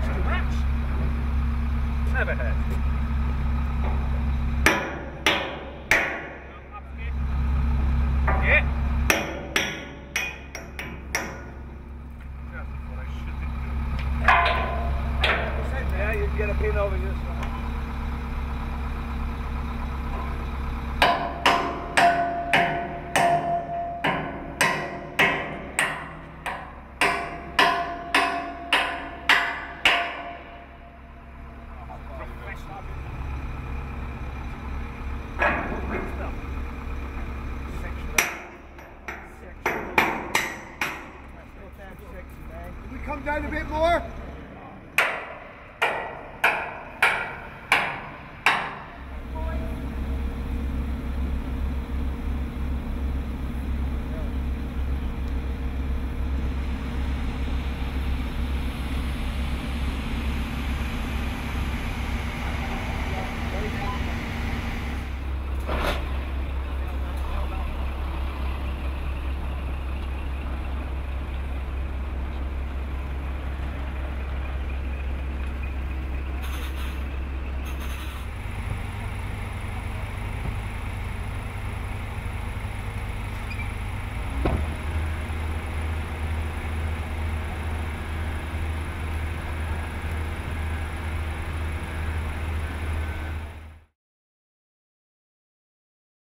much too much. Never hurt. Get a pin over here. We come down a bit more?